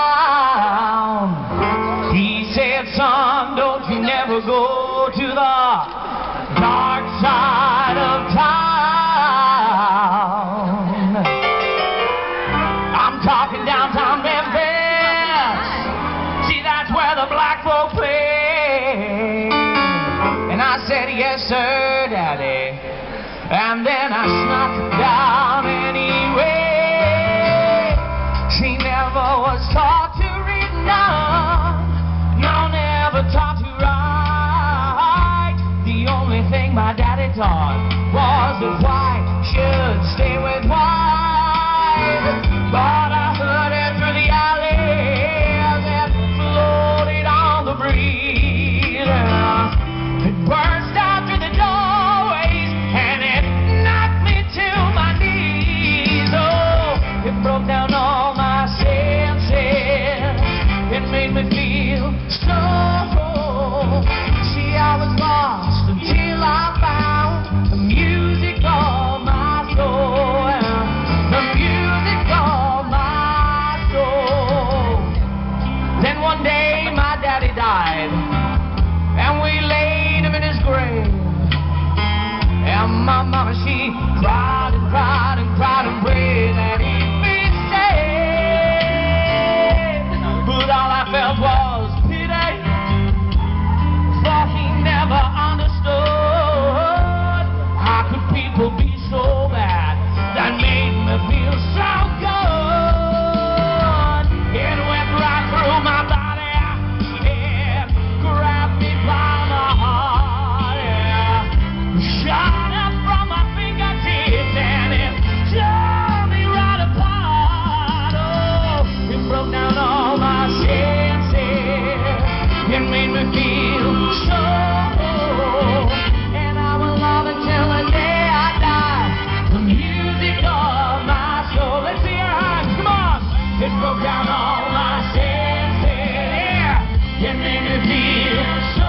down. He said, son, don't you never go to the dark side of town. I'm talking downtown Memphis. See, that's where the black folk play. And I said, yes, sir, daddy. And then I snuck down. thing my daddy taught was that white should stay with white. But I heard it through the alley as it floated on the breeze. It mama, she cried and cried and cried and prayed. to feel